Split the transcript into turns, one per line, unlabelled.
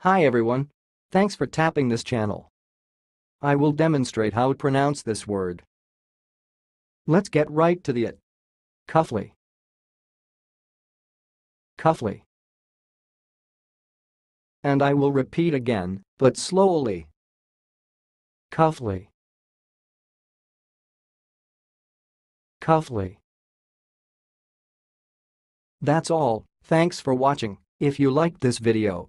Hi everyone. Thanks for tapping this channel. I will demonstrate how to pronounce this word. Let's get right to the it. Cuffley. Cuffley. And I will repeat again, but slowly. Cuffley. Cuffley. That's all, thanks for watching. If you liked this video,